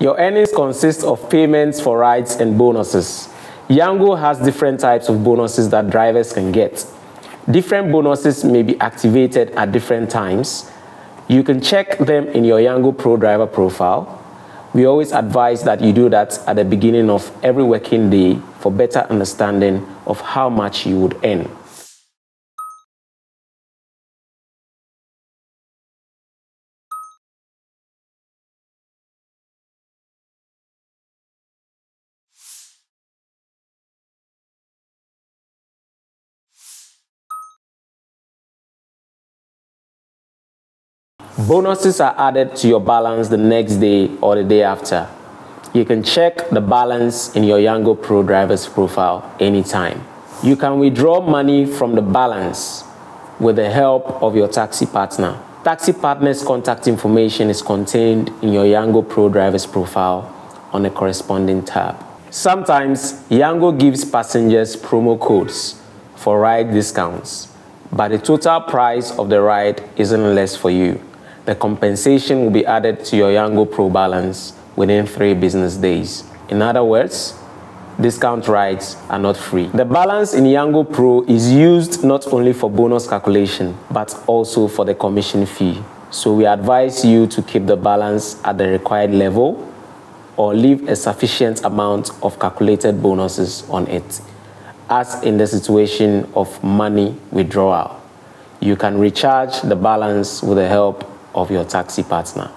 Your earnings consist of payments for rides and bonuses. Yango has different types of bonuses that drivers can get. Different bonuses may be activated at different times. You can check them in your Yango Pro driver profile. We always advise that you do that at the beginning of every working day for better understanding of how much you would earn. Bonuses are added to your balance the next day or the day after. You can check the balance in your Yango Pro driver's profile anytime. You can withdraw money from the balance with the help of your taxi partner. Taxi partner's contact information is contained in your Yango Pro driver's profile on the corresponding tab. Sometimes Yango gives passengers promo codes for ride discounts, but the total price of the ride isn't less for you the compensation will be added to your Yango Pro balance within three business days. In other words, discount rights are not free. The balance in Yango Pro is used not only for bonus calculation, but also for the commission fee. So we advise you to keep the balance at the required level or leave a sufficient amount of calculated bonuses on it, as in the situation of money withdrawal. You can recharge the balance with the help of your taxi partner.